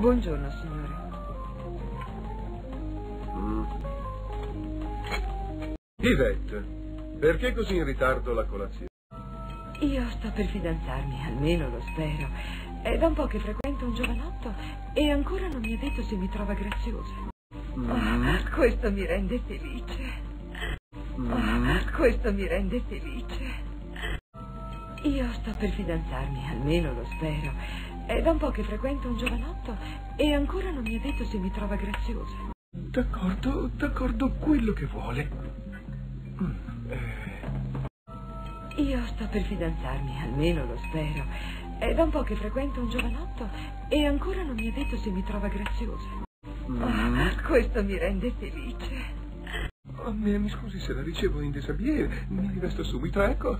Buongiorno, signore. Mm. Yvette, perché così in ritardo la colazione? Io sto per fidanzarmi, almeno lo spero. È da un po' che frequento un giovanotto e ancora non mi ha detto se mi trova graziosa. Mm. Oh, questo mi rende felice. Mm. Oh, questo mi rende felice. Io sto per fidanzarmi, almeno lo spero. È da un po' che frequento un giovanotto e ancora non mi ha detto se mi trova graziosa. D'accordo, d'accordo, quello che vuole. Mm, eh, Io sto per fidanzarmi, almeno lo spero. È da un po' che frequento un giovanotto e ancora non mi ha detto se mi trova graziosa. mm. Oh, questo mi rende felice. Oh, mi, mi scusi se la ricevo in desabillé, mi rivesto subito, ecco.